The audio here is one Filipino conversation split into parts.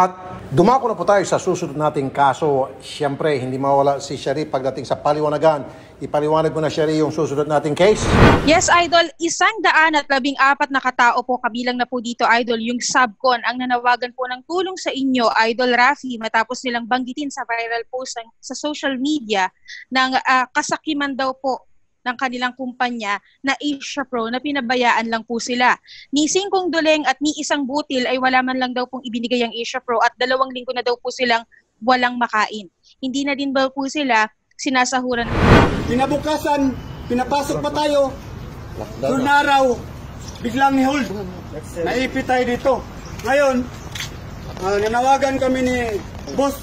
At dumako na po tayo sa susunod nating kaso. Siyempre, hindi mawala si Sherry pagdating sa paliwanagan. Ipaliwanag mo na, Sherry, yung susunod nating case. Yes, Idol. Isang daan at labing apat na katao po, kabilang na po dito, Idol, yung subcon ang nanawagan po ng tulong sa inyo, Idol Rafi, matapos nilang banggitin sa viral post sa social media ng ah, kasakiman daw po ng kanilang kumpanya na Asia Pro na pinabayaan lang po sila. Ni Singkong Duleng at ni Isang Butil ay wala man lang daw pong ibinigay ang Asia Pro at dalawang linggo na daw po silang walang makain. Hindi na din ba po sila sinasahuran Kinabukasan, pinapasok pa tayo. Doon na araw, biglang ni hold. Naipit tayo dito. Ngayon, ah, nanawagan kami ni Boss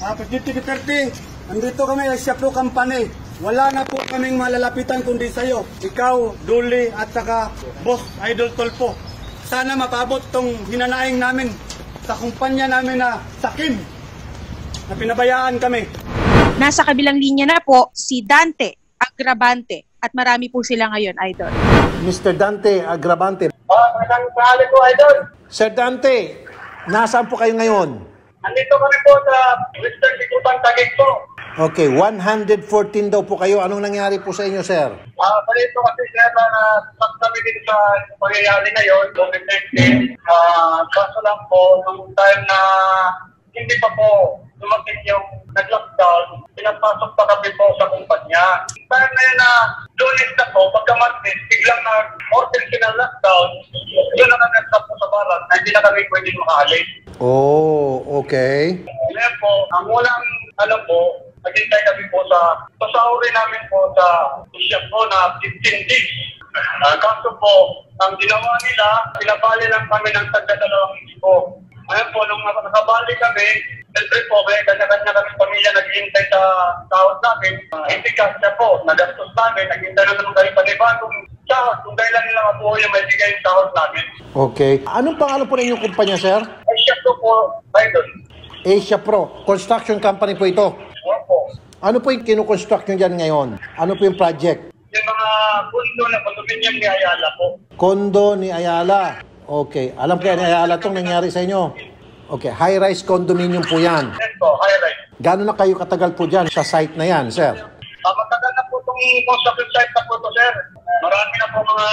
uh, Duterte. Andito kami sa Pro Company. Wala na po kaming malalapitan kundi sa'yo. Ikaw, Duli, at saka Boss Idol Tolpo. Sana mapabot tong hinanaing namin sa kumpanya namin na sakim na pinabayaan kami. Nasa kabilang linya na po si Dante Agravante at marami po sila ngayon, Idol. Mr. Dante Agravante. Ah, magandang sali po, Idol. Sir Dante, nasaan po kayo ngayon? Andito kami po sa Western Sikutan Taguig po. Okay, 114 daw po kayo. Anong nangyari po sa inyo, sir? Ah, balito kasi sir na uh, kami din sa pangyayari ngayon, COVID-19. Ah, kaso lang po, nung time na hindi pa po dumating yung nag-lockdown, pinapasok pa kami po sa kumpanya. Time na yun na lunes na po, pagka Monday, biglang na-order sila lockdown, yun na kami po sa barat na hindi na kami pwedeng makaalis. Oh, okay. Ngayon po, ang walang alam po, naghintay kami po sa pasauri namin po sa isya po na 15 days. Ah, kaso po, ang ginawa nila, pinabali lang kami ng tagda dalawang libo. Ngayon po, nung nakabali kami, siyempre po, may kanya-kanya kami pamilya naghihintay sa sahod namin. Uh, hindi kasya po, nagastos namin, naghintay na naman kami panibagong sahod. Kung dahilan nila mabuhay yung may bigay yung sahod namin. Okay. Anong pangalan po ng inyong kumpanya, sir? Ay siya po po, Biden. Asia Pro. Construction company po ito. Ano po yung kinukonstruct nyo dyan ngayon? Ano po yung project? Yung mga pundo na condominium ni Ayala po. Kondo ni Ayala. Okay. Alam ko yan, ni Ayala itong nangyari sa inyo. Okay. High-rise condominium po yan. Yan po, highlight. Gano'n na kayo katagal po dyan sa site na yan, sir? Uh, matagal na po itong construction site na po ito, sir. Marami na po mga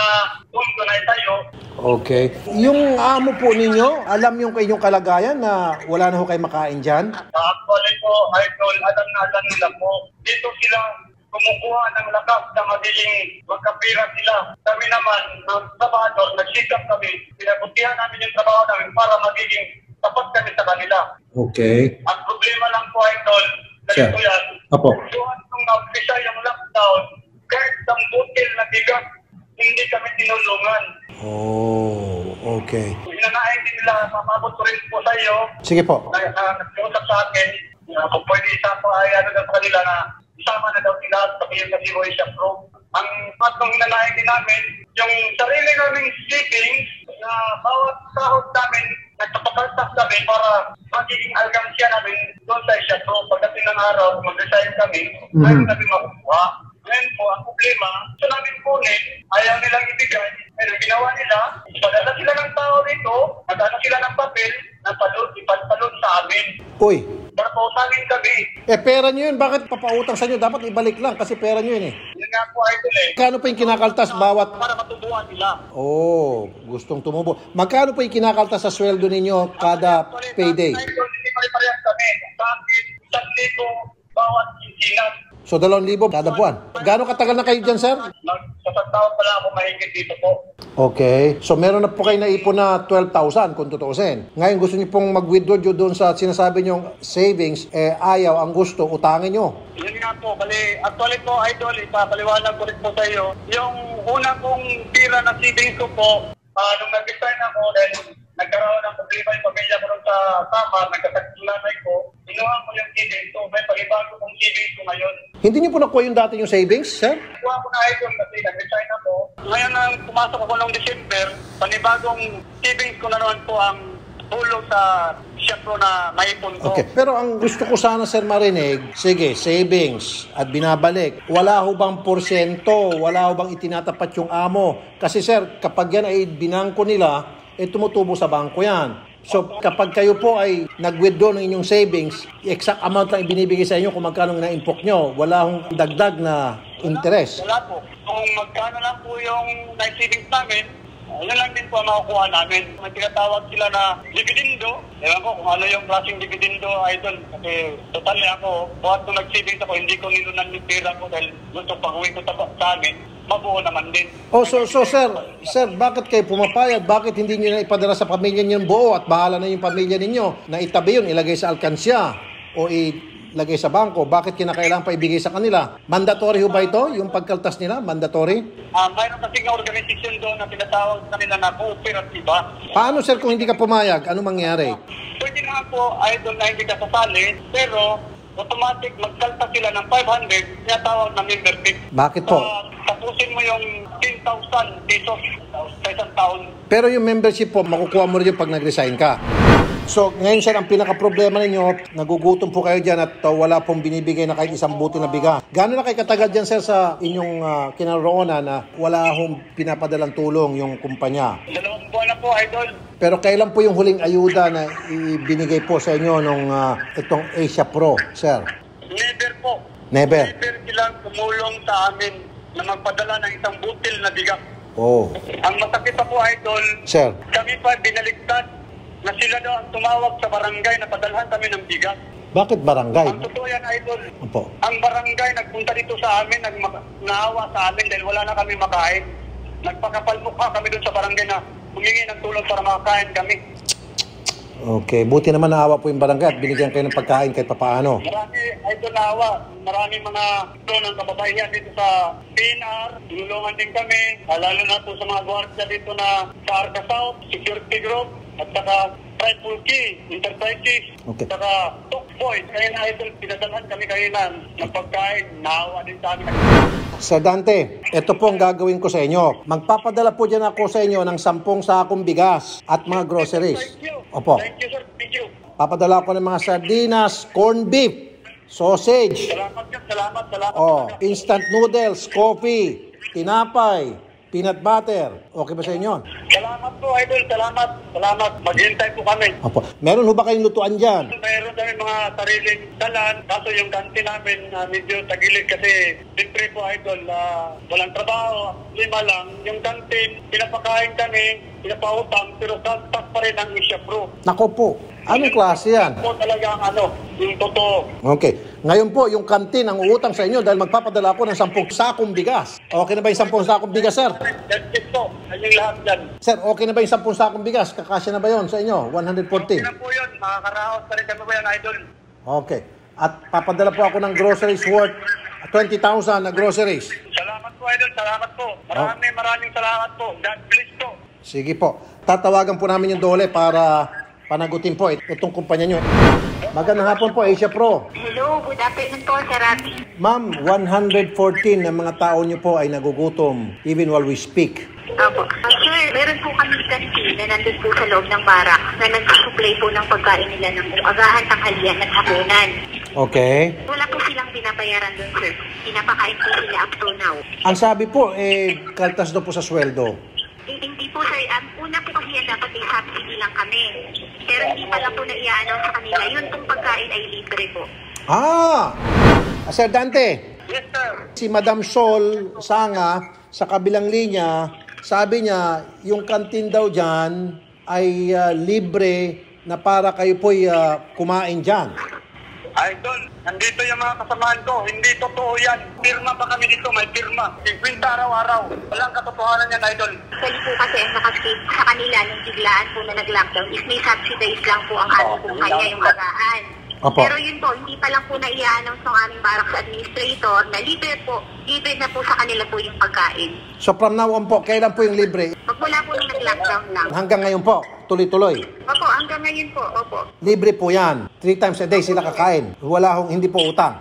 pundo na itayo. Okay. Yung amo po ninyo, alam yung inyong kalagayan na wala na ho kayo makain dyan? Uh, actually po, idol, alam na alam nila po. Dito sila kumukuha ng lakas na magiging magkapira sila. Kami naman, ng trabador, nagsikap kami. Pinabutihan namin yung trabaho namin para magiging tapat kami sa kanila. Okay. Ang problema lang po, idol, Sir. ganito yan. Apo. Doon nung na-umpisa yung lockdown, kahit ang butil na bigat, hindi kami tinulungan. Oh, okay. Hinanain din nila, mapabot ko rin po sa iyo, Sige po. na, na nag-usap sa akin, na kung pwede isa po ay ano sa kanila na isama na daw nila sa mo siya pro. Ang tatlong hinanain din namin, yung sarili naming savings na bawat sahod namin, nagpapakaltas kami para magiging alkansya namin doon sa isya pro. Pagdating ng araw, mag-resign kami, Mhm. ayaw namin makukuha. Ngayon po, ang problema, sa namin kunin, ayaw nilang ibigay. Pero ginawa nila, ipadala sila ng tao dito, nagano sila ng papel, napalun, ipalpalun sa amin. Uy, Para pautangin kami. eh pera nyo yun. Bakit papautang sa inyo? Dapat ibalik lang kasi pera nyo yun eh. Nga po, idol eh. Magkano po yung kinakaltas bawat... Para matubuhan nila. Oh, gustong tumubo. Magkano po yung kinakaltas sa sweldo ninyo kada payday? Sa akin, isang libo bawat kinsinan. So, dalawang libo kada buwan. Gaano katagal na kayo dyan, sir? Isang taon pa lang ako mahigit dito po. Okay. So, meron na po kayo naipon na 12,000 kung tutuusin. Ngayon, gusto niyo pong mag-withdraw nyo doon sa sinasabi nyong savings, eh, ayaw, ang gusto, utangin nyo. Yun nga po, bali, actually po, idol, ipapaliwanag ko rin po sa iyo. Yung una kong tira na savings ko po, ah, nung nag-resign ako, dahil nagkaroon ng problema yung pamilya ko sa Samar, nagkasakit ko, inuha ko yung savings ko, may pag-ibago kong savings ko ngayon. Hindi niyo po nakuha yung dati yung savings, sir? Kuha ko na idol kasi nag-resign ako. Ngayon nang pumasok ako noong December, panibagong savings ko na naman po ang hulog sa Shopro na maipon ko. Okay. Pero ang gusto ko sana, sir, marinig, sige, savings at binabalik. Wala ho bang porsyento? Wala ho bang itinatapat yung amo? Kasi, sir, kapag yan ay binangko nila, eh tumutubo sa bangko yan. So kapag kayo po ay nag-withdraw ng inyong savings, exact amount lang ibinibigay sa inyo kung magkano na-impok nyo. Wala hong dagdag na interest. Wala po. Kung magkano lang po yung night savings namin, yun lang din po ang makukuha namin. May tinatawag sila na dividendo. Ewan ko kung ano yung klaseng dividendo, idol. Kasi totally ako, buhat nung nag-savings ako, hindi ko nilunan yung pera ko dahil gusto pag-uwi ko sa amin, mabuo naman din. Oh, so, so sir, sir, bakit kayo pumapayag? Bakit hindi nyo na ipadala sa pamilya niyo buo at bahala na yung pamilya ninyo na itabi yun, ilagay sa alkansya o ilagay sa bangko? Bakit kinakailangan pa ibigay sa kanila? Mandatory ho ba ito? Yung pagkaltas nila? Mandatory? Ah, mayroon kasi nga organization doon na tinatawag kanila na kooperatiba. Paano sir kung hindi ka pumayag? Ano mangyari? Pwede na po, idol na hindi ka sasali, pero automatic magkalta sila ng 500, tinatawag na membership. Bakit po? Ah, tapusin mo yung 10,000 pesos sa isang taon. Pero yung membership po, makukuha mo rin yung pag nag-resign ka. So, ngayon sir, ang pinaka-problema ninyo, nagugutom po kayo dyan at uh, wala pong binibigay na kahit isang buti na biga. Gano'n na kayo katagal dyan sir sa inyong uh, kinaroonan na wala hong pinapadalang tulong yung kumpanya? Dalawang buwan na po, idol. Pero kailan po yung huling ayuda na ibinigay po sa inyo nung uh, itong Asia Pro, sir? Never po. Never. Never silang tumulong sa amin na magpadala ng isang butil na bigas. Oh, Ang masakit pa po, idol, sir. kami pa binaliktad na sila daw ang tumawag sa barangay na padalhan kami ng bigas. Bakit barangay? Ang totoo yan, idol. Opo. Ang barangay nagpunta dito sa amin, nagma- naawa sa amin dahil wala na kami makain. Nagpakapalmukha kami doon sa barangay na humingi ng tulong para makakain kami. Okay, buti naman naawa po yung barangay at binigyan kayo ng pagkain kahit papaano. Marami, idol naawa. Marami mga doon ng kababaihan dito sa PNR. Tinulungan din kami. Lalo na po sa mga gwardiya dito na sa Arca South, Security Group, at saka Tripod Key, Enterprises, Okay. at saka Talk Boys. Kaya na idol, pinadalhan kami kanina ng pagkain. Naawa din sa amin. Sir Dante, ito po ang gagawin ko sa inyo. Magpapadala po dyan ako sa inyo ng sampung sakong bigas at mga groceries. Thank you. Opo. Thank you, sir. Thank you. Papadala ko ng mga sardinas, corned beef, sausage, Salamat. Salamat. Salamat. oh, instant noodles, coffee, tinapay, peanut butter. Okay ba sa inyo? Salamat po, idol. Salamat. Salamat. Maghintay po kami. Opo. Meron ho ba kayong lutuan dyan? Mayroon kami mga sariling dalan. Kaso yung kantin namin ah, medyo tagilid kasi siyempre po idol, ah, walang trabaho, lima lang. Yung kantin, pinapakain kami, pinapautang, pero kantas pa rin ang Isya Pro. Nako po. Anong klase yan? Po talaga ang ano, yung totoo. Okay. Ngayon po, yung kantin ang uutang sa inyo dahil magpapadala ako ng sampung sakong bigas. Okay na ba yung sampung sakong bigas, sir? That's it po. Yan yung lahat dyan. Sir, okay na ba yung sampung sakong bigas? Kakasya na ba yon sa inyo? 140? Okay na po yun. Makakaraos pa rin kami po yan, idol. Okay. At papadala po ako ng groceries worth 20,000 na groceries. Salamat po, idol. Salamat po. Maraming maraming salamat po. God bless po. Sige po. Tatawagan po namin yung dole para panagutin po it- itong kumpanya nyo. Magandang hapon po, Asia Pro. Hello, good afternoon po, Sir Rafi. Ma'am, 114 ng mga tao nyo po ay nagugutom even while we speak. Opo. Sir, meron po kami kantin na nandun po sa loob ng barak na nagsusupply po ng pagkain nila ng agahan, tanghalian at hapunan. Okay. Wala po silang binabayaran dun, sir. Pinapakain po sila up to now. Ang sabi po, eh, kaltas daw po sa sweldo. Eh, hindi po, sir. Ang una po kasi yan dapat ay subsidy lang kami. Pero hindi pala po na i-announce sa kanila. Yun pong pagkain ay libre po. Ah! Sir Dante, Yes, sir. si Madam Sol Sanga sa kabilang linya, sabi niya, yung kantin daw dyan ay ah, libre na para kayo po'y ah, kumain dyan. Idol, nandito yung mga kasamahan ko. Hindi totoo yan. Pirma pa kami dito, may pirma. 50 araw-araw. Walang katotohanan yan, Idol. Actually po kasi ang nakastate sa kanila nung biglaan po na nag-lockdown is may subsidize lang po ang aming Oo, kumpanya yung agahan. Opo. Pero yun po, hindi pa lang po na i-announce ng aming barracks administrator na libre po, libre na po sa kanila po yung pagkain. So from now on po, kailan po yung libre? Magmula po nung nag-lockdown lang. Hanggang ngayon po, tuloy-tuloy. Opo, hanggang ngayon po, opo. Libre po yan. Three times a day sila kakain. Wala hong, hindi po utang.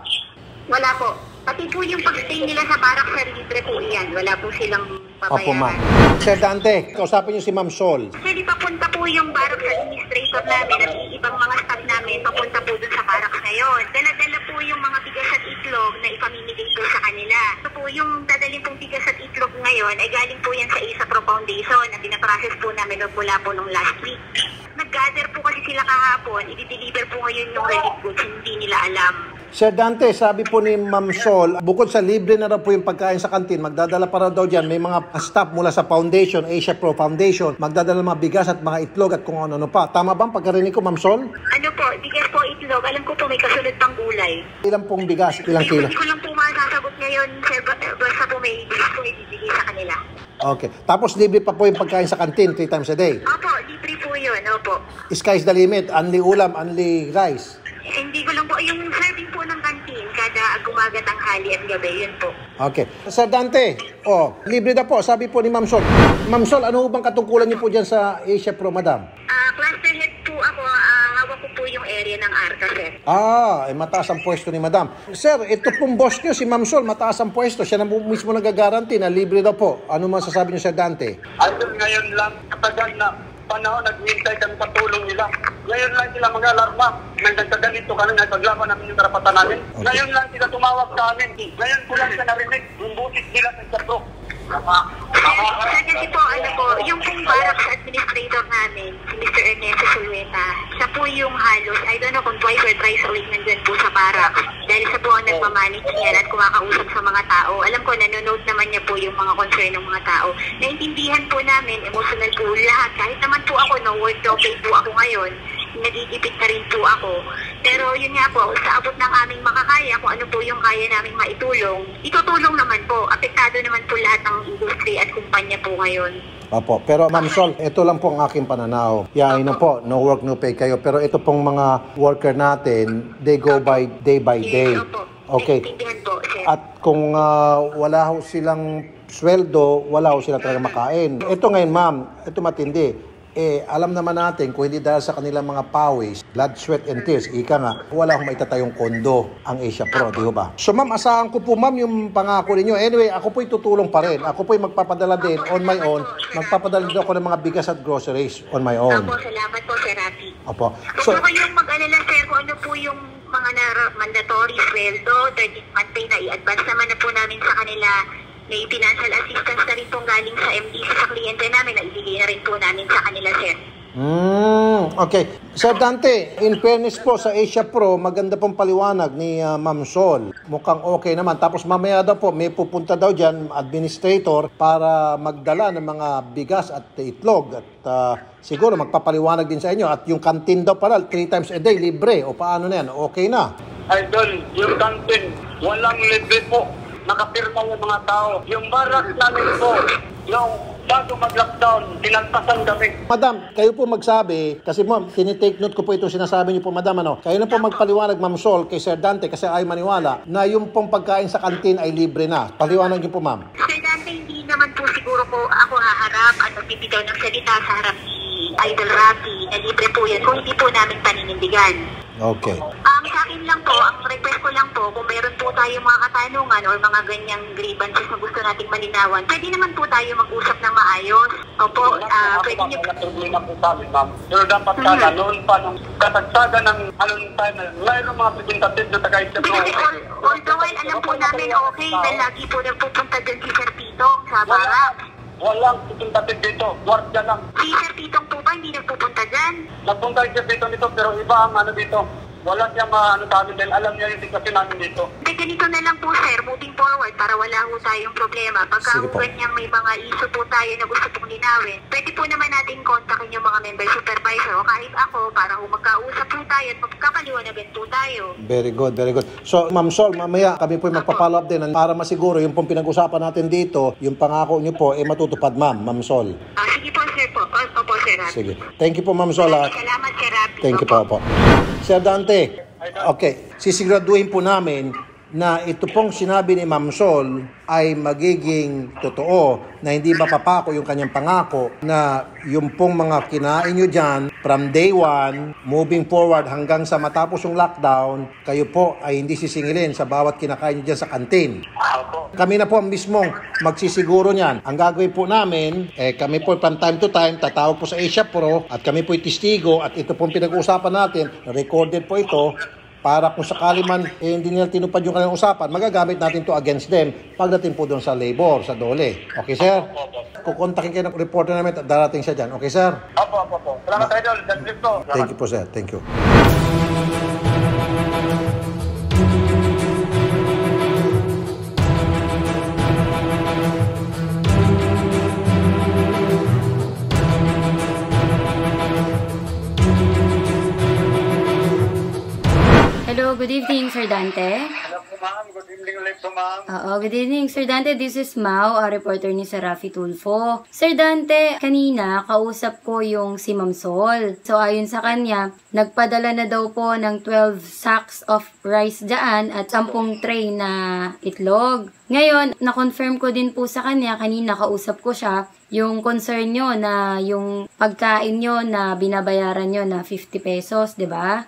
Wala po. Pati po yung pag-stay nila sa barracks, sir, libre po yan. Wala po silang Opo, ma'am. babayaran. Sir Dante, kausapin niyo si Ma'am Sol. Pwede papunta po yung barracks administrator namin at ibang mga staff namin papunta po dun sa barracks ngayon. Dala-dala po yung mga bigas at itlog na ipamimigay po sa kanila. So po yung dadalhin pong bigas at itlog ngayon ay galing po yan sa ISA Pro Foundation na binaprocess po namin mula po nung last week. Nag-gather po kahapon, i-deliver po ngayon yung relief goods, hindi nila alam. Sir Dante, sabi po ni Ma'am Sol, bukod sa libre na raw po yung pagkain sa kantin, magdadala pa raw daw dyan, may mga staff mula sa foundation, Asia Pro Foundation, magdadala mga bigas at mga itlog at kung ano-ano pa. Tama ba ang pagkarinig ko, Ma'am Sol? Ano po, bigas po itlog, alam ko po may kasunod pang gulay. Ilang pong bigas, ilang kilo? Hindi ko lang po masasagot ngayon, sir, ba- basta po may bigas po ibibigay sa kanila. Okay. Tapos libre pa po yung pagkain sa kantin, three times a day. Opo, libre po yun, opo. Sky's the limit, only ulam, only rice. Hindi ko lang po, yung serving po ng kantin, kada gumagat ang hali at gabi, yun po. Okay. Sir Dante, oh, libre na po, sabi po ni Ma'am Sol. Ma'am Sol, ano bang katungkulan niyo po dyan sa Asia Pro, Madam? Ah, cluster head po ako, ah, hawak ko po yung area ng ARCA, sir. Ah, eh, mataas ang pwesto ni Madam. Sir, ito pong boss niyo, si Ma'am Sol, mataas ang pwesto. Siya na po mismo nagagaranti na libre daw po. Ano man sasabi niyo, Sir Dante? Idol, ngayon lang, katagal na panahon, naghihintay kami sa tulong nila. Ngayon lang sila mga alarma. Nang nagkaganito kami, nagpaglaban namin yung karapatan namin. Okay. Ngayon lang sila tumawag sa amin. Ngayon ko lang siya narinig. Yung butik nila sa Sabro. Sir, kasi po, ano po, yung pong barracks administrator namin, si Mr. Ernesto Sulueta, siya po yung halos, I don't know kung twice or thrice a week nandun po sa barracks. Dahil siya po ang nagmamanage niyan at kumakausap sa mga tao. Alam ko, nanonote naman niya po yung mga concern ng mga tao. Naintindihan po namin, emotional po lahat. Kahit naman po ako, no, work no po ako ngayon, nagigipit na rin po ako. Pero yun nga po, sa abot ng aming makakaya, kung ano po yung kaya naming maitulong, itutulong naman po. Apektado naman po lahat ng industry at kumpanya po ngayon. Opo. Pero Ma'am Sol, ito lang po ang aking pananaw. Yain na po, no work, no pay kayo. Pero ito pong mga worker natin, they go by day by day. Okay. At kung ah, wala ho silang sweldo, wala ho sila talaga makain. Ito ngayon, ma'am, ito matindi. Eh, alam naman natin, kung hindi dahil sa kanilang mga pawis, blood, sweat, and tears, ika nga, wala akong maitatayong kondo ang Asia Pro, di ba? So ma'am, asahan ko po ma'am yung pangako ninyo. Anyway, ako po'y tutulong pa rin. Ako po'y magpapadala din on my own. Magpapadala din ako ng mga bigas at groceries on my own. Opo, salamat po, Sir Rafi. Opo. Huwag So, po kayong mag-alala, sir, kung ano po yung mga nar- mandatory sweldo, 30th month pay na i-advance naman na po namin sa kanila. May financial assistance na rin pong galing sa MDC sa kliyente namin na ibigay na rin po namin sa kanila, sir. Mm, okay. Sir Dante, in fairness po sa Asia Pro, maganda pong paliwanag ni ah, Ma'am Sol. Mukhang okay naman. Tapos mamaya daw po, may pupunta daw dyan, administrator, para magdala ng mga bigas at itlog. At ah, siguro magpapaliwanag din sa inyo. At yung kantin daw pala, three times a day, libre. O paano na yan? Okay na. Idol, yung kantin, walang libre po. Nakapirma yung mga tao. Yung barak namin po, yung bago mag-lockdown, tinagpasan kami. Madam, kayo po magsabi, kasi ma'am, tinitake note ko po ito sinasabi niyo po, madam, ano, kayo na po magpaliwanag, ma'am Sol, kay Sir Dante, kasi ay maniwala, na yung pong pagkain sa kantin ay libre na. Paliwanag niyo po, ma'am. Sir Dante, hindi naman po siguro po ako haharap at magbibitaw ng salita sa harap ni Idol Rafi na libre po yan kung hindi po namin paninindigan. Okay. Um, sa akin lang po, ang request ko lang po, kung meron po tayong mga katanungan or mga ganyang grievances na gusto nating malinawan, pwede naman po tayo mag-usap ng maayos. Opo, ah, pwede niyo Wala problema po sa amin, ma'am. Pero dapat sana, noon pa, nung katagsagan ng anong time, mayroong mga representative na all, all the while, alam po namin okay na lagi po nagpupunta dun si Sir Pitong sa barak. Walang representative dito. Guardia lang. Si Sir Pitong po ba hindi nagpupunta dyan? Nagpunta siya dito nito, pero iba ang ano dito. Wala siya maano sa amin dahil alam niya yung sitwasyon namin dito. Hindi, ganito na lang po sir, moving ho tayong problema. Pagka Sige po. ganyang may mga issue po tayo na gusto pong linawin, pwede po naman natin kontakin yung mga member supervisor o kahit ako para magkausap po tayo at magkakaliwanagan po tayo. Very good, very good. So, Ma'am Sol, mamaya kami po magpa-follow up din para masiguro yung pong pinag-usapan natin dito, yung pangako niyo po, eh matutupad, Ma'am, Ma'am Sol. Ah, sige po sir po. O, opo sir Rafi. Sige. Thank you po, Ma'am Sol. ah. Salamat sir Rafi. Thank you po, po. Sir Dante, okay, sisiguraduhin po namin na ito pong sinabi ni Ma'am Sol ay magiging totoo na hindi mapapako yung kanyang pangako na yung pong mga kinain nyo dyan from day one, moving forward hanggang sa matapos yung lockdown, kayo po ay hindi sisingilin sa bawat kinakain nyo dyan sa kantin. Kami na po ang mismong magsisiguro niyan. Ang gagawin po namin, eh, kami po from time to time, tatawag po sa Asia Pro at kami po testigo at ito pong pinag-uusapan natin, recorded po ito, para kung sakali man eh, hindi nila tinupad yung kanilang usapan, magagamit natin to against them pagdating po doon sa labor, sa dole. Okay, sir? Kukontakin kayo ng reporter namin at darating siya dyan. Okay, sir? Opo, opo, opo. Salamat, Idol. Thank you po, sir. Thank you. Hello, good evening, Sir Dante. Hello po, ma'am. Good evening ulit po, ma'am. Oo, good evening, Sir Dante. This is Mau, a reporter ni Sir Rafi Tulfo. Sir Dante, kanina, kausap ko yung si Ma'am Sol. So, ayon sa kanya, nagpadala na daw po ng 12 sacks of rice dyan at 10 tray na itlog. Ngayon, na-confirm ko din po sa kanya, kanina kausap ko siya, yung concern nyo na yung pagkain nyo na binabayaran nyo na 50 pesos, di ba?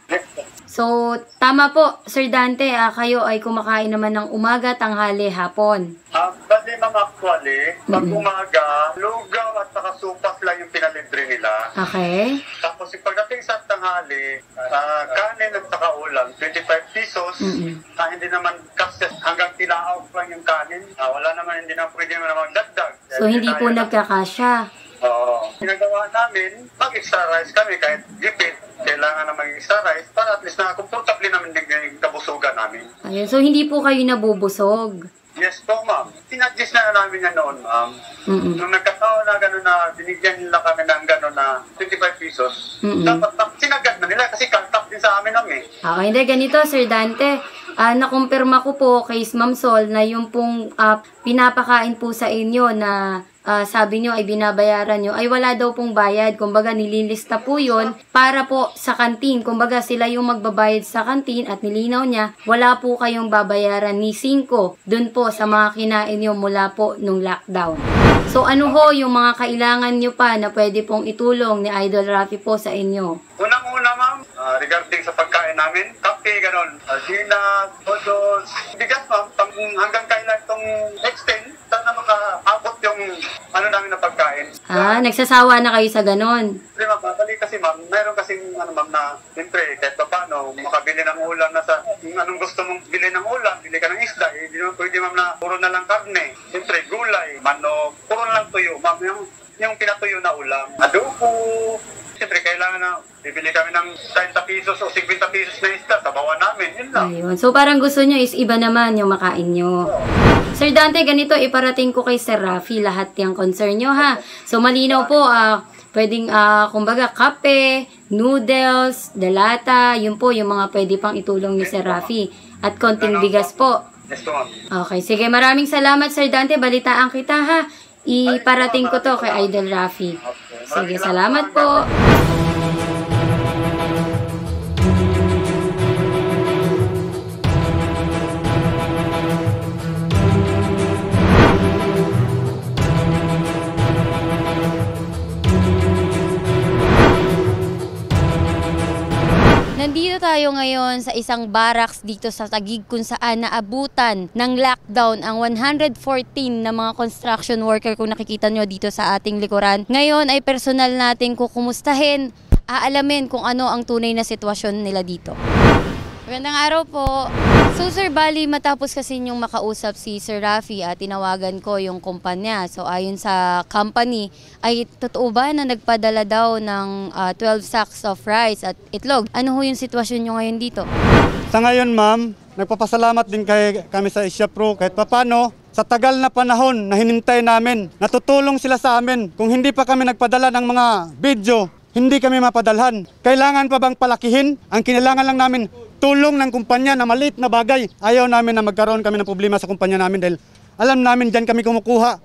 So, tama po, Sir Dante, ah, kayo ay kumakain naman ng umaga, tanghali, hapon. Ah, kasi ma'am, actually, pag umaga, lugaw at saka supas lang yung pinalibre nila. Okay? Tapos yung pagdating sa tanghali, ah, kanin at saka ulam, 25 pesos. Mm-mm. Ah, hindi naman kasi hanggang tinaaw lang yung kanin. Ah, wala naman, hindi na pwede naman magdagdag. So, hindi po Kaya- nagkakasya. Oo. Ginagawa namin, mag-extra rice kami kahit gipit. Kailangan na mag-extra rice para at least na komportable namin din yung kabusugan namin. Ayun. So, hindi po kayo nabubusog. Yes po, ma'am. Sinadjust na namin yan noon, ma'am. Mm-mm. Nung nagkataon na gano'n na binigyan nila kami ng gano'n na 25 pesos, Mm-mm. dapat na, sinagad na nila kasi kaltap din sa amin namin. Okay, hindi. Ganito, Sir Dante. Ah, nakumpirma ko po kay Ma'am Sol na yung pong ah, pinapakain po sa inyo na ah, sabi nyo ay binabayaran nyo, ay wala daw pong bayad. Kumbaga, nililista po yon para po sa kantin. Kumbaga, sila yung magbabayad sa kantin at nilinaw niya, wala po kayong babayaran ni 5 dun po sa mga kinain nyo mula po nung lockdown. So, ano ho yung mga kailangan nyo pa na pwede pong itulong ni Idol Rafi po sa inyo? Unang-una, ma'am, ah, regarding sa pagkain namin, kape, gano'n, uh, gina, noodles, bigas, ma'am, hanggang kailan itong extend, sana makaabot yung ano namin na pagkain. Ah, nagsasawa na kayo sa ganon. Hindi ma'am, madali kasi ma'am, mayroon kasing ano ma'am na, siyempre, kahit pa paano, makabili ng ulam na sa, anong gusto mong bili ng ulam, bili ka ng isda, eh, hindi naman pwede ma'am na puro na lang karne. Siyempre, gulay, manok, puro na lang tuyo, ma'am, yung, yung pinatuyo na ulam. Adobo, siyempre, kailangan na, bibili kami ng 30 pesos o 50 pesos na isda, tabawan namin, yun lang. Ayun. So, parang gusto nyo is iba naman yung makain nyo. Sir Dante, ganito, iparating ko kay Sir Rafi lahat yung concern nyo, ha? So, malinaw po, ah, pwedeng, ah, kumbaga, kape, noodles, dalata, yun po, yung mga pwede pang itulong ni Sir Rafi. At konting bigas po. Okay, sige, maraming salamat, Sir Dante. Balitaan kita, ha? Iparating ko to kay Idol Rafi. Sige, salamat po. Nandito tayo ngayon sa isang barracks dito sa Tagig kung saan naabutan ng lockdown ang 114 na mga construction worker kung nakikita nyo dito sa ating likuran. Ngayon ay personal natin kukumustahin, aalamin kung ano ang tunay na sitwasyon nila dito. Magandang araw po. So Sir Bali, matapos kasi yung makausap si Sir Rafi at tinawagan ko yung kumpanya. So ayon sa company, ay totoo ba na nagpadala daw ng ah, 12 sacks of rice at itlog? Ano ho yung sitwasyon nyo ngayon dito? Sa ngayon, ma'am, nagpapasalamat din kay kami sa Asia Pro kahit papano sa tagal na panahon na hinintay namin, natutulong sila sa amin. Kung hindi pa kami nagpadala ng mga video, hindi kami mapadalhan. Kailangan pa bang palakihin? Ang kinailangan lang namin, tulong ng kumpanya na maliit na bagay. Ayaw namin na magkaroon kami ng problema sa kumpanya namin dahil alam namin dyan kami kumukuha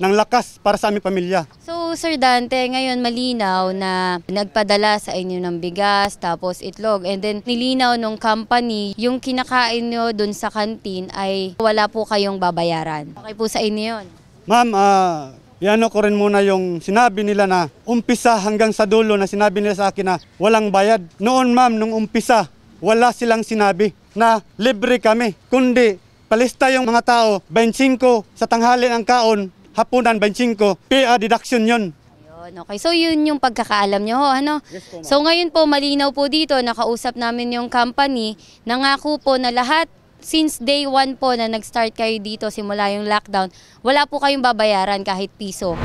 ng lakas para sa aming pamilya. So Sir Dante, ngayon malinaw na nagpadala sa inyo ng bigas tapos itlog and then nilinaw nung company yung kinakain nyo dun sa kantin ay wala po kayong babayaran. Okay po sa inyo yun? Ma'am, ah, Iano ko rin muna yung sinabi nila na umpisa hanggang sa dulo na sinabi nila sa akin na walang bayad. Noon ma'am, nung umpisa, wala silang sinabi na libre kami. Kundi palista yung mga tao, 25 sa tanghali ng kaon, hapunan 25, PA deduction yon. Ayun. Yun, okay. So yun yung pagkakaalam nyo, ho, ano? So ngayon po, malinaw po dito, nakausap namin yung company, nangako po na lahat, since day one po na nag-start kayo dito, simula yung lockdown, wala po kayong babayaran kahit piso.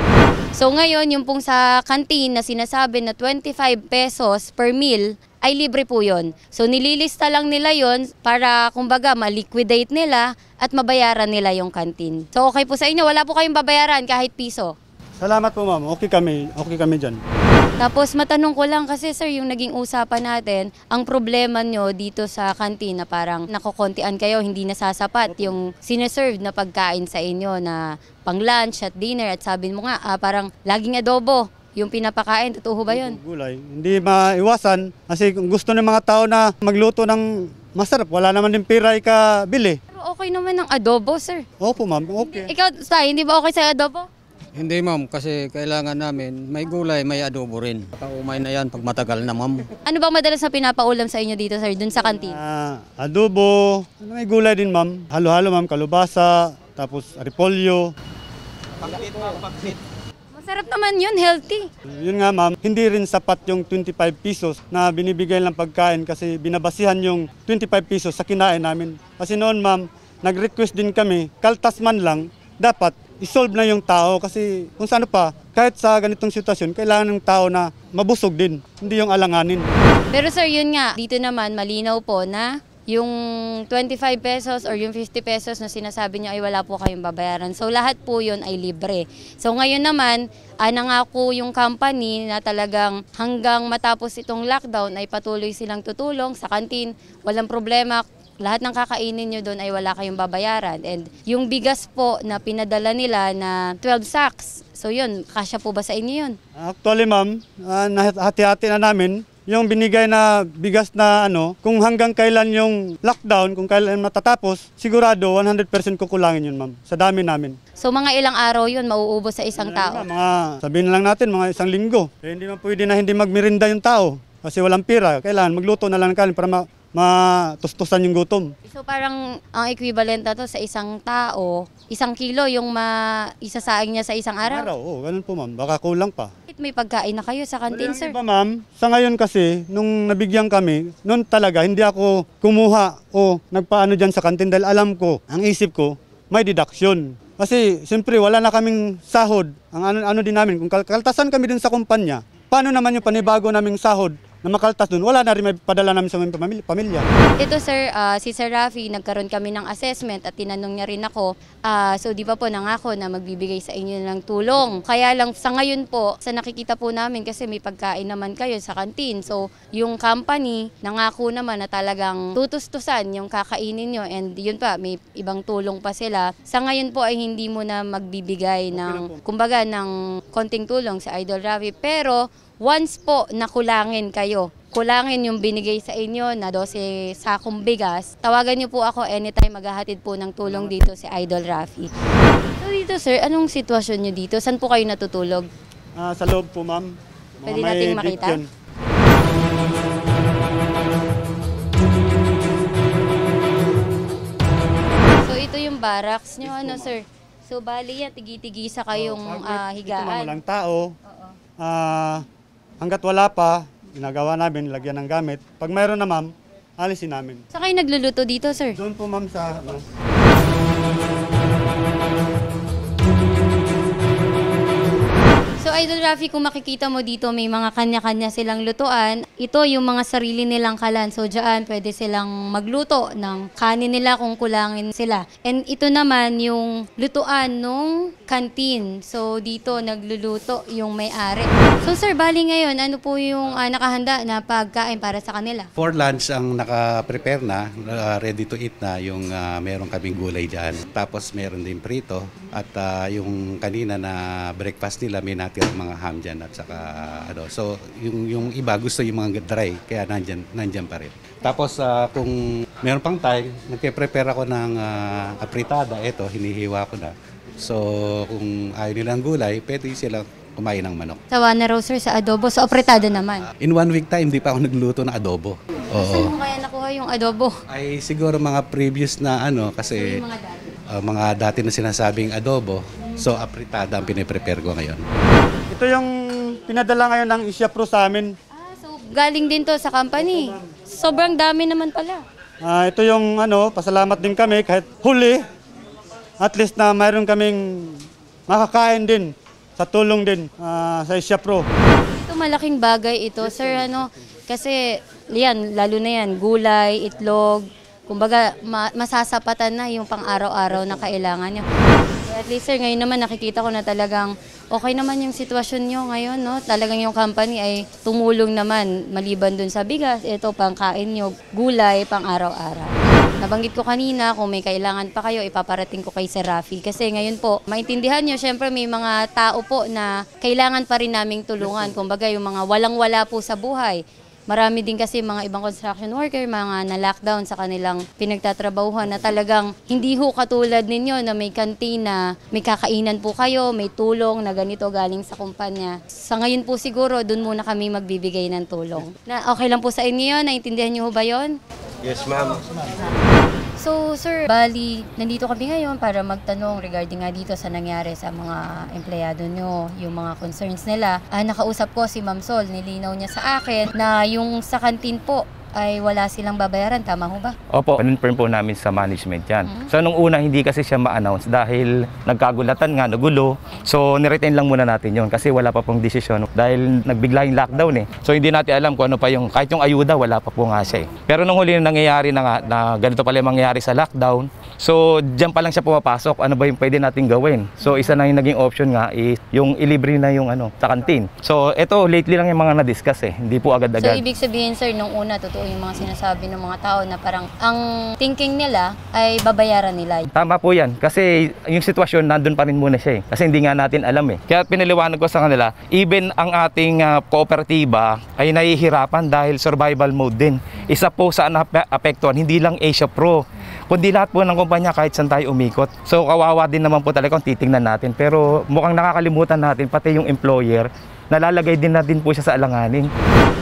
So ngayon, yung pong sa canteen na sinasabi na 25 pesos per meal, ay libre po yon. So nililista lang nila yon para kumbaga ma-liquidate nila at mabayaran nila yung canteen. So okay po sa inyo, wala po kayong babayaran kahit piso. Salamat po ma'am, okay kami, okay kami dyan. Tapos matanong ko lang kasi sir, yung naging usapan natin, ang problema nyo dito sa canteen na parang nakokontian kayo, hindi nasasapat yung sineserve na pagkain sa inyo na pang lunch at dinner at sabi mo nga ah, parang laging adobo yung pinapakain. Totoo ba yun? Gulay. Hindi maiwasan kasi kung gusto ng mga tao na magluto ng masarap, wala naman din pira ikabili. Pero okay naman ng adobo sir. Opo ma'am, okay. Ikaw, Tay, hindi ba okay sa adobo? Hindi ma'am, kasi kailangan namin may gulay, may adobo rin. Kaumay na yan pag matagal na ma'am. Ano bang madalas na pinapaulam sa inyo dito sir, dun sa canteen? Ah, adobo, ano, may gulay din ma'am. Halo-halo ma'am, kalubasa, tapos repolyo. Masarap naman yun, healthy. Yun nga ma'am, hindi rin sapat yung 25 pesos na binibigay ng pagkain kasi binabasihan yung 25 pesos sa kinain namin. Kasi noon ma'am, nag-request din kami, kaltas man lang, dapat isolve na yung tao kasi kung saan pa, kahit sa ganitong sitwasyon, kailangan ng tao na mabusog din, hindi yung alanganin. Pero sir, yun nga, dito naman malinaw po na yung 25 pesos or yung 50 pesos na sinasabi niyo ay wala po kayong babayaran. So lahat po yun ay libre. So ngayon naman, ah, nangako yung company na talagang hanggang matapos itong lockdown ay patuloy silang tutulong sa kantin. Walang problema, lahat ng kakainin nyo doon ay wala kayong babayaran. And yung bigas po na pinadala nila na 12 sacks, so yun, kasya po ba sa inyo yun? Actually ma'am, ah, nahati-hati na namin yung binigay na bigas na ano, kung hanggang kailan yung lockdown, kung kailan matatapos, sigurado 100% kukulangin yun ma'am, sa dami namin. So mga ilang araw yun mauubos sa isang tao. Mga, sabihin na lang natin, mga isang linggo. Eh, hindi man pwede na hindi magmirinda yung tao kasi walang pira. Kailangan magluto na lang ng kanin para ma matustusan yung gutom. So parang ang equivalent na to sa isang tao, isang kilo yung ma isasaing niya sa isang araw. Araw, oh, ganun po ma'am. Baka kulang pa. May pagkain na kayo sa canteen, sir. iba ma'am, sa ngayon kasi, nung nabigyan kami, noon talaga hindi ako kumuha o nagpaano dyan sa kantin dahil alam ko, ang isip ko, may deduction. Kasi siyempre wala na kaming sahod. Ang ano, ano din namin, kung kal- kaltasan kami din sa kumpanya, paano naman yung panibago naming sahod na makaltas doon? Wala na rin may padala namin sa aming pamilya. Ito sir, ah, si Sir Rafi, nagkaroon kami ng assessment at tinanong niya rin ako. ah, so di ba po nangako na magbibigay sa inyo ng tulong. Kaya lang sa ngayon po, sa nakikita po namin kasi may pagkain naman kayo sa kantin. So yung company, nangako naman na talagang tutustusan yung kakainin nyo and yun pa, may ibang tulong pa sila. Sa ngayon po ay hindi mo na magbibigay ng, kumbaga, ng konting tulong sa Idol Rafi. Pero once po nakulangin kayo, kulangin yung binigay sa inyo na 12 sakong bigas, tawagan niyo po ako anytime maghahatid po ng tulong dito si Idol Rafi. So dito sir, anong sitwasyon niyo dito? Saan po kayo natutulog? Ah, sa loob po ma'am. Mga Pwede nating makita? yun. So ito yung barracks niyo ano sir? So bali yan, tigi-tigisa kayong ah, Ito ma'am, higaan. walang tao. Ah, hanggat wala pa, ginagawa namin, lagyan ng gamit. Pag mayroon na ma'am, alisin namin. Sa kayo nagluluto dito sir? Doon po ma'am sa ano, Idol Rafi, kung makikita mo dito may mga kanya-kanya silang lutuan. Ito yung mga sarili nilang kalan. So diyan pwede silang magluto ng kanin nila kung kulangin sila. And ito naman yung lutuan nung canteen. So dito nagluluto yung may-ari. So sir, bali ngayon, ano po yung ah, nakahanda na pagkain para sa kanila? For lunch, ang naka-prepare na, uh, ready to eat na, yung uh, meron kaming gulay dyan. Tapos meron din prito. At uh, yung kanina na breakfast nila, may natirang mga ham dyan at saka ano. So yung, yung iba gusto yung mga dry, kaya nandyan, nandyan pa rin. Tapos uh, kung meron pang time, nagpe-prepare ako ng uh, apritada. Ito, hinihiwa ko na. So kung ayaw nilang gulay, pwede silang kumain ng manok. Sawa na raw sir sa adobo. So apretada naman. In one week time, di pa ako nagluto ng adobo. Saan Oo. mo kaya nakuha yung adobo? Ay siguro mga previous na ano kasi Yung mga dati. Uh, mga dati na sinasabing adobo. So apritada ang piniprepare ko ngayon. ito yung pinadala ngayon ng Asia Pro sa amin. Ah, so galing din to sa company. Sobrang dami naman pala. Ah, ito yung ano, pasalamat din kami kahit huli. At least na mayroon kaming makakain din sa tulong din ah, sa Asia Pro. Ito malaking bagay ito, sir, ano, kasi yan, lalo na yan, gulay, itlog, kumbaga ma- masasapatan na yung pang-araw-araw na kailangan nyo. At least sir, ngayon naman nakikita ko na talagang okay naman yung sitwasyon nyo ngayon, no? Talagang yung company ay tumulong naman maliban dun sa bigas, ito pangkain nyo, gulay, pang-araw-araw. Nabanggit ko kanina, kung may kailangan pa kayo, ipaparating ko kay Sir Rafi. Kasi ngayon po, maintindihan nyo, syempre may mga tao po na kailangan pa rin naming tulungan. Kumbaga, yung mga walang-wala po sa buhay. Marami din kasi mga ibang construction worker, mga na-lockdown sa kanilang pinagtatrabahuhan na talagang hindi ho katulad ninyo na may kantina, may kakainan po kayo, may tulong na ganito galing sa kumpanya. Sa ngayon po siguro, dun muna kami magbibigay ng tulong. Na okay lang po sa inyo yun? Naintindihan nyo ho ba yun? Yes, ma'am. So, sir, bali, nandito kami ngayon para magtanong regarding nga dito sa nangyari sa mga empleyado nyo, yung mga concerns nila. Ah, nakausap ko si Ma'am Sol, nilinaw niya sa akin na yung sa kantin po ay wala silang babayaran. Tama ho ba? Opo, confirm po namin sa management yan. So nung una hindi kasi siya ma-announce dahil nagkagulatan nga, nagulo. So niretain lang muna natin yon kasi wala pa pong desisyon dahil nagbigla yung lockdown eh. So hindi natin alam kung ano pa yung, kahit yung ayuda wala pa po nga siya eh. Pero nung huli na nangyayari na nga, na ganito pala yung mangyayari sa lockdown, so diyan pa lang siya pumapasok, ano ba yung pwede natin gawin? So isa na yung naging option nga is yung ilibre na yung ano, sa kantin. So ito lately lang yung mga na-discuss eh, hindi po So, agad-agad. ibig sabihin, sir, nung una, totoo yung mga sinasabi ng mga tao na parang ang thinking nila ay babayaran nila. Tama po yan. Kasi yung sitwasyon, nandun pa rin muna siya eh. Kasi hindi nga natin alam eh. Kaya pinaliwanag ko sa kanila, even ang ating ah, kooperatiba ay nahihirapan dahil survival mode din. Isa po sa nape- apektuhan, hindi lang Asia Pro, kundi lahat po ng kumpanya kahit saan tayo umikot. So kawawa din naman po talaga kung titingnan natin. Pero mukhang nakakalimutan natin, pati yung employer, nalalagay din natin po siya sa alanganin.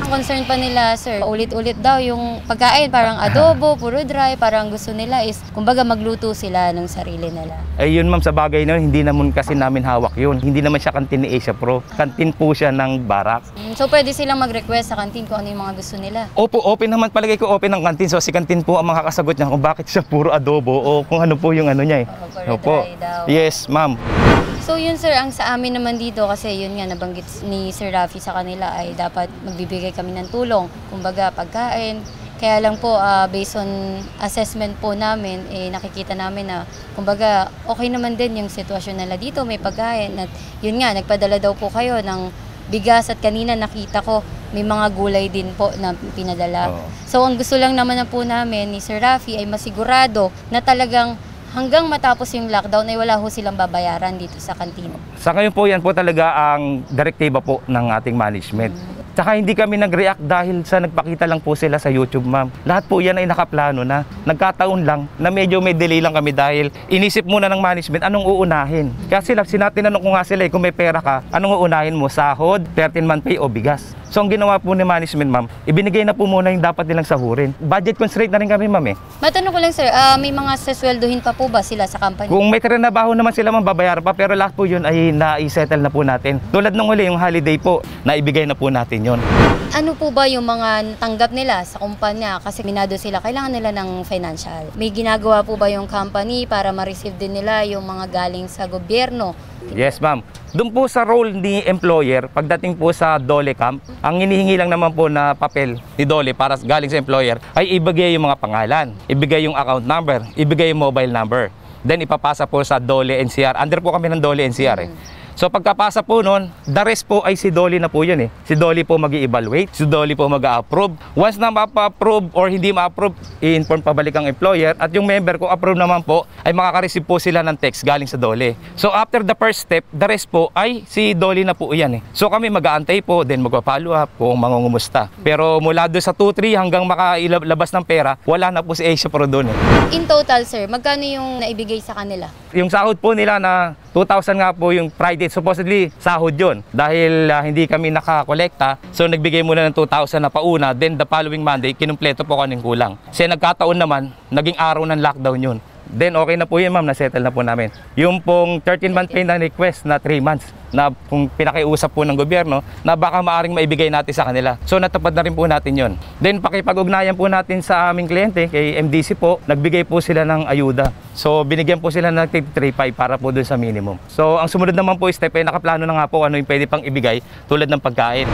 Ang concern pa nila, sir, ulit-ulit daw yung pagkain, parang adobo, puro dry, parang gusto nila is, kumbaga magluto sila ng sarili nila. Eh yun ma'am, sa bagay na hindi naman kasi namin hawak yun. Hindi naman siya kantin ni Asia Pro. Kantin po siya ng barak. Mm, So pwede silang mag-request sa kantin kung ano yung mga gusto nila. Opo, open naman palagay ko open ang kantin. So si kantin po ang makakasagot niya kung bakit siya puro adobo o kung ano po yung ano niya eh. Oo, puro dry daw. Yes, ma'am. So yun sir, ang sa amin naman dito kasi yun nga nabanggit ni Sir Rafi sa kanila ay dapat magbibigay kami ng tulong. Kumbaga pagkain. Kaya lang po ah, based on assessment po namin, eh, nakikita namin na kumbaga okay naman din yung sitwasyon nila dito, may pagkain. At yun nga, nagpadala daw po kayo ng bigas at kanina nakita ko may mga gulay din po na pinadala. Oo. So ang gusto lang naman na po namin ni Sir Rafi ay masigurado na talagang hanggang matapos yung lockdown ay wala ho silang babayaran dito sa kantina. Sa ngayon po yan po talaga ang direktiba po ng ating management. Tsaka hindi kami nag-react dahil sa nagpakita lang po sila sa YouTube, ma'am. Lahat po yan ay nakaplano na. Nagkataon lang na medyo may delay lang kami dahil inisip muna ng management anong uunahin. Kaya sila, sinatinanong ko nga sila eh, kung may pera ka, anong uunahin mo? Sahod, 13-month pay o bigas? So ang ginawa po ni management, ma'am, ibinigay na po muna yung dapat nilang sahurin. Budget constraint na rin kami, ma'am eh. Matanong ko lang sir, ah, may mga sasweldohin pa po ba sila sa company? Kung may trabaho naman sila mababayaran pa pero lahat po yun ay na-settle na po natin. Tulad nung uli, yung holiday po, naibigay na po natin yon. Ano po ba yung mga tanggap nila sa kumpanya? Kasi minado sila, kailangan nila ng financial. May ginagawa po ba yung company para ma-receive din nila yung mga galing sa gobyerno? Yes, ma'am. Doon po sa role ni employer, pagdating po sa Dole Camp, ang hinihingi lang naman po na papel ni Dole para galing sa employer ay ibigay yung mga pangalan, ibigay yung account number, ibigay yung mobile number. Then ipapasa po sa Dole NCR. Under po kami ng Dole NCR eh. So pagkapasa po nun, the rest po ay si Dolly na po yun eh. Si Dolly po mag evaluate si Dolly po mag approve Once na mapa-approve or hindi ma-approve, i-inform pabalik ang employer at yung member kung approve naman po, ay makaka-receive po sila ng text galing sa Dolly. So after the first step, the rest po ay si Dolly na po yan eh. So kami mag-aantay po, then magpa-follow up kung mangungumusta. Pero mula doon sa 2-3 hanggang makailabas ng pera, wala na po si Asia Pro doon eh. In total sir, magkano yung naibigay sa kanila? Yung sahod po nila na 2,000 nga po yung Friday, supposedly sahod yun. Dahil ah, hindi kami nakakolekta, so nagbigay muna ng 2,000 na pauna, then the following Monday, kinumpleto po kaming kulang. Kasi nagkataon naman, naging araw ng lockdown yun. Then okay na po yun ma'am, na-settle na po namin. Yung pong 13 month pay na request na 3 months, na kung pinakiusap po ng gobyerno na baka maaring maibigay natin sa kanila. So natupad na rin po natin yon. Then pakipag-ugnayan po natin sa aming kliyente, kay MDC po, nagbigay po sila ng ayuda. So binigyan po sila ng 3.5 para po dun sa minimum. So ang sumunod naman po step ay nakaplano na nga po ano yung pwede pang ibigay tulad ng pagkain.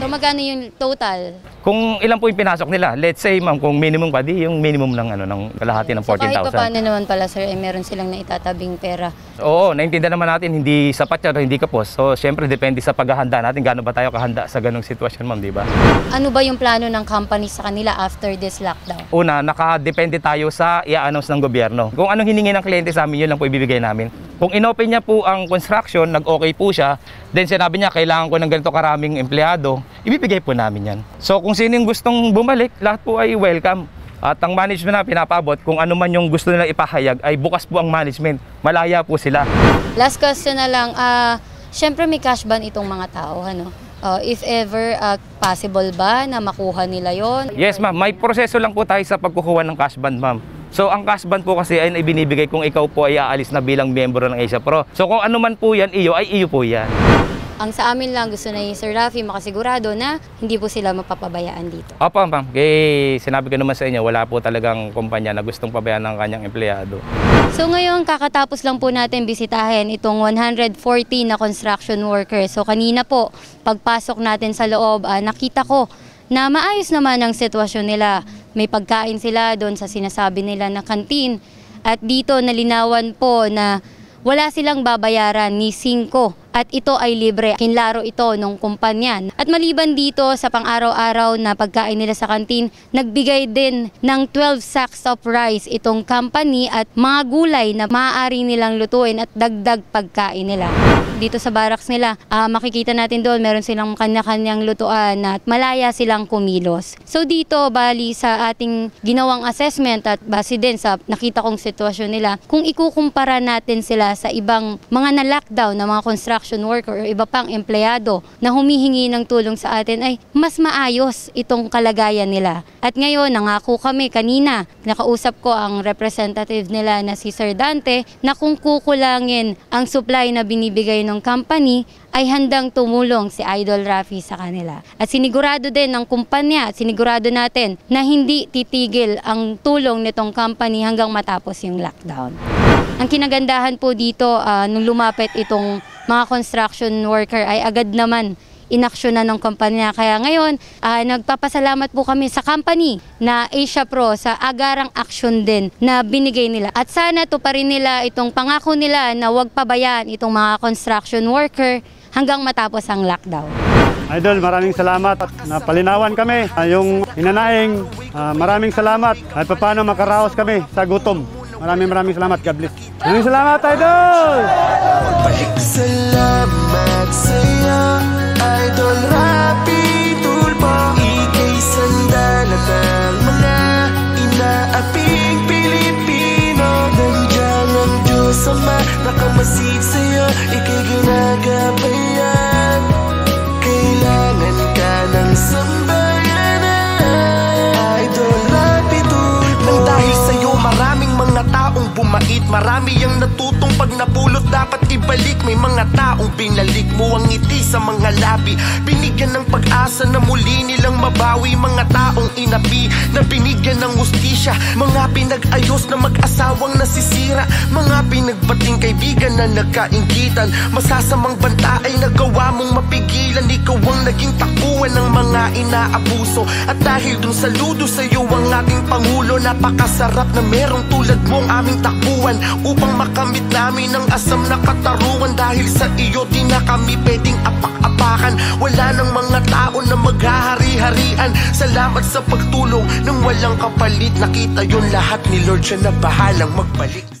So magkano yung total? Kung ilan po yung pinasok nila, let's say ma'am, kung minimum pa, di yung minimum ng ano ng kalahati ng So kahit pa 14,000. paano naman pala sir, ay meron silang naitatabing pera. Oo, naintindihan naman natin hindi sapat yan hindi kapos. So syempre depende sa paghahanda natin gaano ba tayo kahanda sa ganong sitwasyon ma'am, di ba? Ano ba yung plano ng company sa kanila after this lockdown? Una, nakadepende tayo sa i-announce ng gobyerno. Kung anong hiningi ng kliyente sa amin, yun lang po ibibigay namin. Kung inopen niya po ang construction, nag-okay po siya, then sinabi niya, kailangan ko ng ganito karaming empleyado, ibibigay po namin yan. So kung sino yung gustong bumalik, lahat po ay welcome. At ang management na pinapabot, kung ano man yung gusto nila ipahayag, ay bukas po ang management. Malaya po sila. Last question na lang, ah, syempre may cash ban itong mga tao, ano? Ah, if ever, ah, possible ba na makuha nila yon? Yes ma'am, may proseso lang po tayo sa pagkukuha ng cash band ma'am. So ang cash band po kasi ay ibinibigay kung ikaw po ay aalis na bilang miyembro ng Asia Pro. So kung ano man po yan, iyo ay iyo po yan. Ang sa amin lang gusto na ni Sir Rafi makasigurado na hindi po sila mapapabayaan dito. Opo ma'am, kaya sinabi ko naman sa inyo, wala po talagang kumpanya na gustong pabayaan ng kanyang empleyado. So ngayon kakatapos lang po natin bisitahin itong 140 na construction workers. So kanina po pagpasok natin sa loob, ah, nakita ko na maayos naman ang sitwasyon nila. May pagkain sila doon sa sinasabi nila na kantin. At dito nalinawan po na wala silang babayaran ni 5 at ito ay libre. Kinlaro ito ng kumpanya. At maliban dito sa pang-araw-araw na pagkain nila sa kantin, nagbigay din ng 12 sacks of rice itong company at mga gulay na maaari nilang lutuin at dagdag pagkain nila. Dito sa barracks nila, ah, makikita natin doon meron silang kanya-kanyang lutuan at malaya silang kumilos. So dito, bali sa ating ginawang assessment at base din sa nakita kong sitwasyon nila, kung ikukumpara natin sila sa ibang mga na-lockdown na mga construction worker o iba pang empleyado na humihingi ng tulong sa atin ay mas maayos itong kalagayan nila. At ngayon, nangako kami kanina, nakausap ko ang representative nila na si Sir Dante na kung kukulangin ang supply na binibigay ng company ay handang tumulong si Idol Rafi sa kanila. At sinigurado din ng kumpanya sinigurado natin na hindi titigil ang tulong nitong company hanggang matapos yung lockdown. Ang kinagandahan po dito ah, nung lumapit itong mga construction worker ay agad naman inaksyonan ng kumpanya. Kaya ngayon, ah, nagpapasalamat po kami sa company na Asia Pro sa agarang aksyon din na binigay nila. At sana to pa rin nila itong pangako nila na huwag pabayaan itong mga construction worker hanggang matapos ang lockdown. Idol, maraming salamat at napalinawan kami. Ah, yung hinanaing, ah, maraming salamat. At paano makaraos kami sa gutom. Maraming maraming salamat. God bless. Maraming salamat, Idol! Salamat sa'yo Idol Rapi Tulpo Ika'y sandalat ng mga inaaping Pilipino Nandiyan ang Diyos Ama Nakamasid sa'yo Ika'y ginagabayan Marami ang natutong pag napulot dapat ibalik. May mga taong binalik mo ang ngiti sa mga labi. Binigyan ng pag-asa na muli nilang mabawi. Mga taong inapi na binigyan ng ustisya. Mga pinag-ayos na mag-asawang nasisira. Mga pinagbating kaibigan na nagkainggitan Masasamang banta ay nagawa mong mapigilan. Ikaw ang naging takbuhan ng mga inaabuso. At dahil dun saludo sa'yo ang ating Pangulo Napakasarap na merong tulad mong aming takbuhan Upang makamit namin ang asam na katarungan Dahil sa iyo di na kami pwedeng apak-apakan Wala nang mga tao na maghahari-harian. Salamat sa pagtulong ng walang kapalit. Nakita yun lahat ni Lord siya na bahalang magbalik